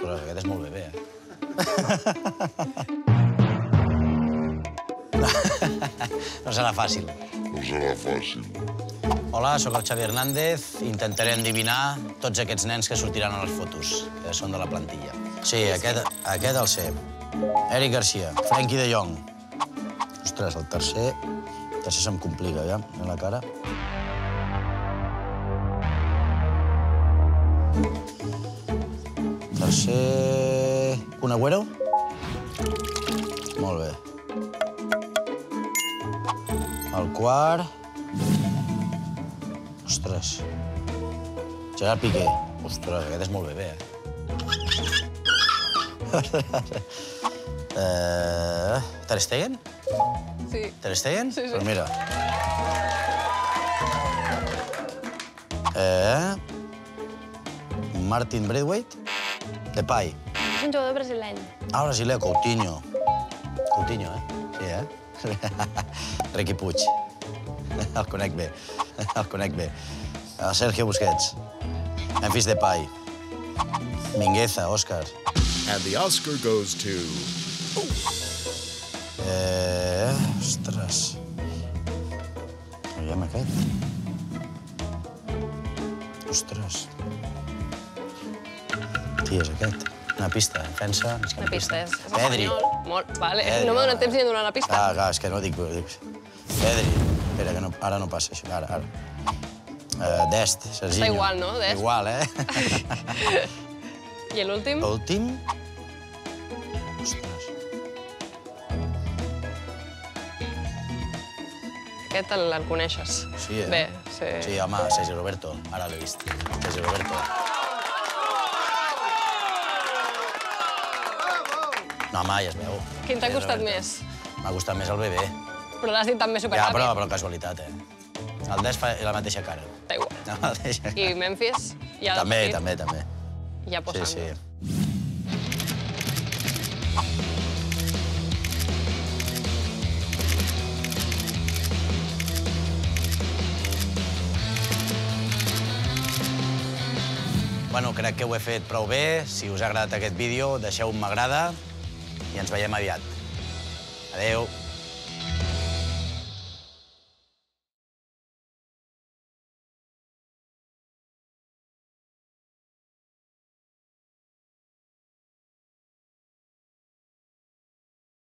Ostres, aquest és molt bebè, eh? no serà fàcil. No serà fàcil. Hola, sóc el Xavi Hernández. Intentaré endivinar tots aquests nens que sortiran a les fotos, que són de la plantilla. Sí, aquest, aquest el sé. Eric Garcia, Frenkie de Jong. Ostres, el tercer... El tercer se'm complica, ja, en la cara. Tercer... Kun Agüero? Molt bé. El quart... Ostres. Gerard Piqué. Ostres, aquest és molt bebè, eh? eh... Ter Stegen? Sí. Ter Stegen? Sí, sí. Pues mira. Eh... Martin Braithwaite? Depay. És un jugador brasileny. Ah, brasiler, Coutinho. Coutinho, eh? Sí, eh? Riqui Puig. El conec bé. El conec bé. El Sergio Busquets. Memphis Depay. Mingueza, Òscar. And the Oscar goes to Eh... Ostres. Aviam aquest. Ostres. Qui és aquest? Una pista, defensa, Una migcampista. pista, és, és Pedri. espanyol. Molt, vale. Pedri, no m'ha donat temps ni de donar la pista. Ah, clar, és que no dic... dic... Pedri. Espera, que no, ara no passa això. Ara, ara. Uh, Dest, Serginho. Està igual, no, Dest? Igual, eh? I l'últim? Últim... Ostres. Aquest el, el coneixes. Sí, eh? Bé, sí. Sí, home, Sergi Roberto. Ara l'he vist. Sergi Roberto. No, home, ja es veu. Quin t'ha costat més? M'ha costat més el bebè. Però l'has dit també Ja, superràpid. però, però casualitat, eh? El Des fa la mateixa cara. Da igual. La mateixa cara. I Memphis? Ja També, també, també. Ja Sí, posant. sí. Bueno, crec que ho he fet prou bé. Si us ha agradat aquest vídeo, deixeu un m'agrada i ens veiem aviat. Adeu.